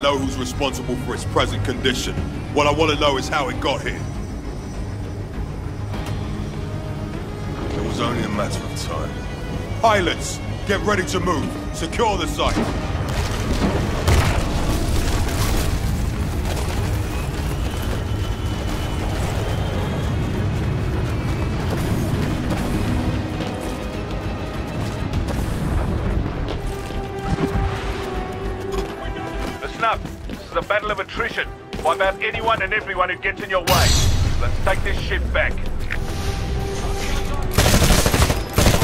know who's responsible for its present condition. What I want to know is how it got here. It was only a matter of time. Pilots, get ready to move. Secure the site. Battle of attrition. Wipe out anyone and everyone who gets in your way. Let's take this ship back.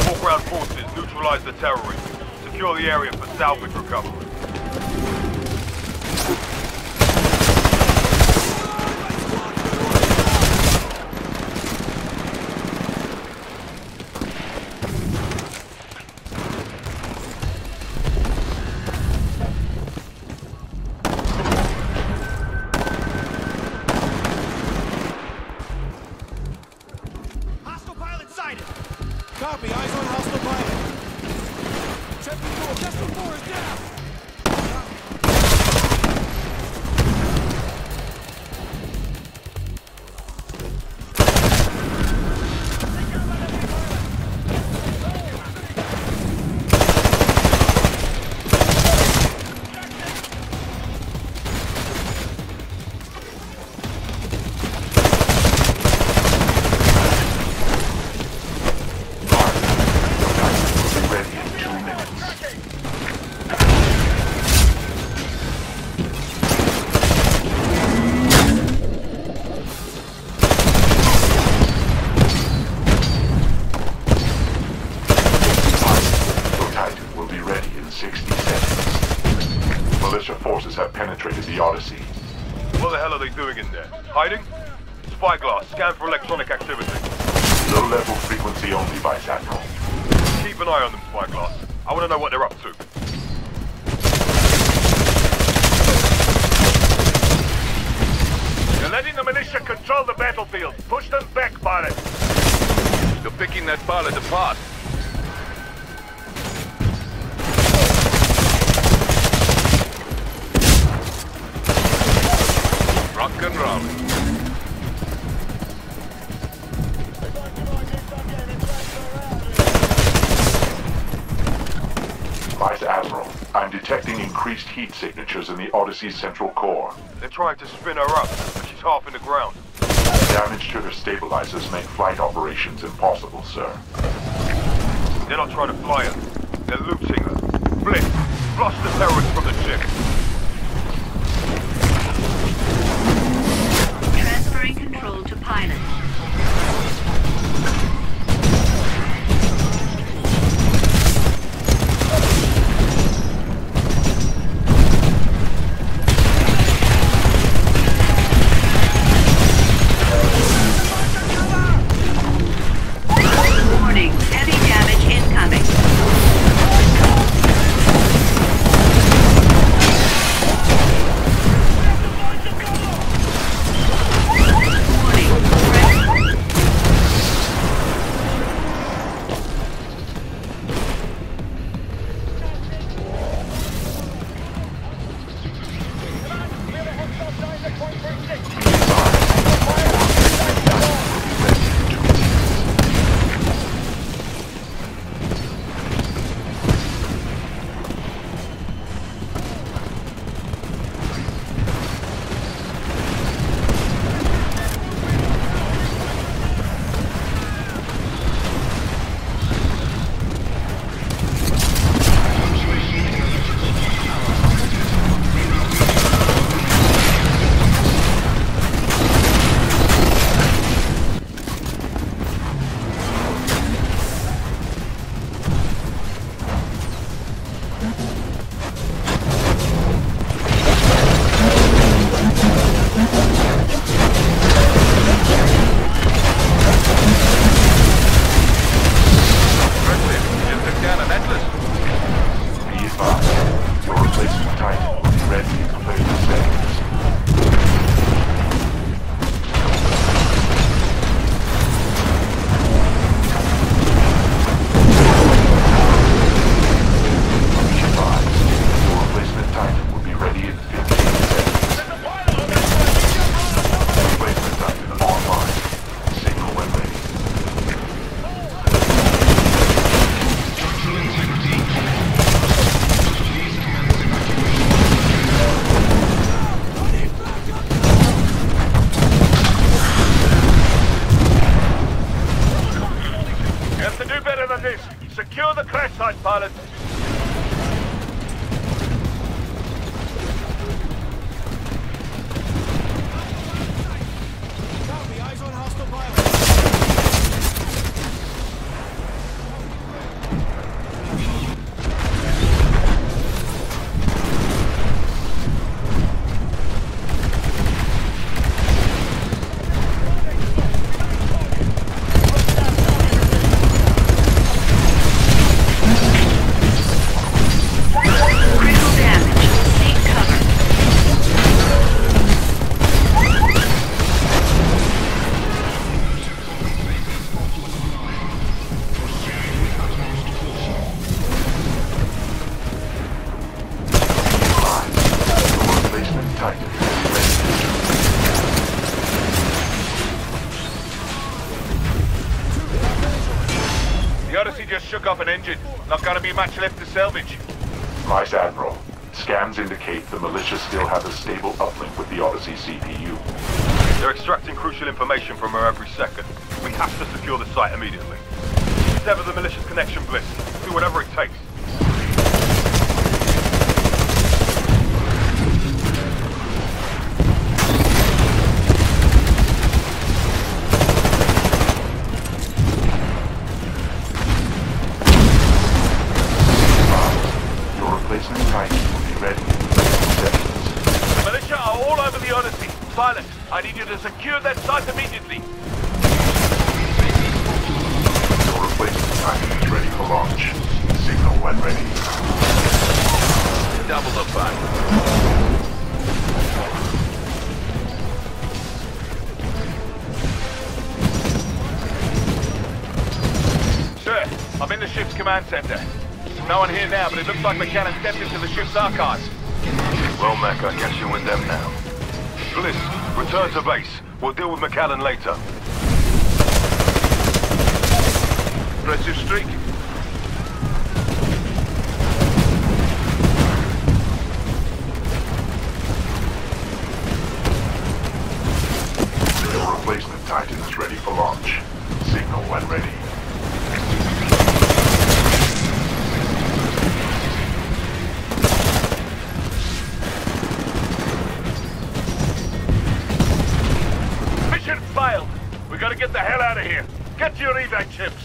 All ground forces neutralize the terrorists. Secure the area for salvage recovery. Chester four is down! Hiding? Spyglass, scan for electronic activity. Low-level frequency only, Vice Admiral. Keep an eye on them, Spyglass. I want to know what they're up to. You're letting the militia control the battlefield. Push them back, pilot. You're picking that pilot apart. Rock and roll. Vice Admiral, I'm detecting increased heat signatures in the Odyssey's central core. They're trying to spin her up, but she's half in the ground. Damage to her stabilizers make flight operations impossible, sir. They're not trying to fly her. They're looting her. Blisk, flush the terrorists from the ship. Transferring control to pilot. Titan sight, pilot. Eyes on hostile pilot. Shook off an engine. Not gonna be much left to salvage. Vice Admiral, scans indicate the militia still have a stable uplink with the Odyssey CPU. They're extracting crucial information from her every second. We have to secure the site immediately. Sever the militia's connection, Blisk. Do whatever it takes. Pilot, I need you to secure that site immediately. Your replacement Titan is ready for launch. Signal when ready. Double the fun. Sir, I'm in the ship's command center. No one here now, but it looks like MacAllan stepped into the ship's archives. Well, Mac, I guess you're with them now. Blisk, return to base. We'll deal with MacAllan later. Press your streak. Your evac chips.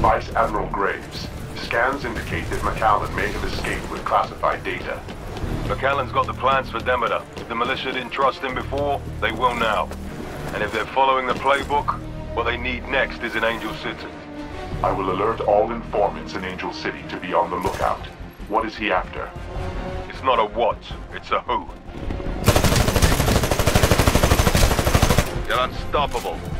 Vice Admiral Graves, scans indicate that MacAllan may have escaped with classified data. MacAllan's got the plans for Demeter. If the militia didn't trust him before, they will now. And if they're following the playbook, what they need next is an Angel City. I will alert all informants in Angel City to be on the lookout. What is he after? It's not a what, it's a who. You're unstoppable.